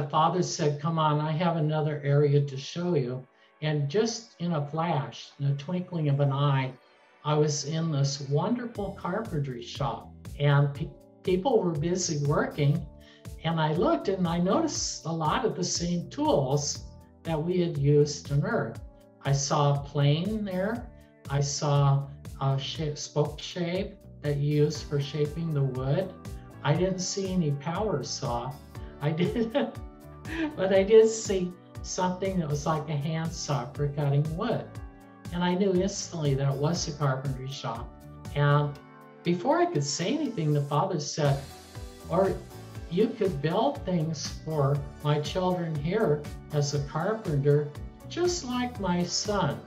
the father said, Come on, I have another area to show you. And just in a flash, in a twinkling of an eye, I was in this wonderful carpentry shop and pe- people were busy working. And I looked and I noticed a lot of the same tools that we had used on Earth. I saw a plane there. I saw a spokeshave that you use for shaping the wood. I didn't see any power saw. I did, but I did see something that was like a handsaw for cutting wood. And I knew instantly that it was a carpentry shop. And before I could say anything, the father said, or you could build things for my children here as a carpenter, just like my son.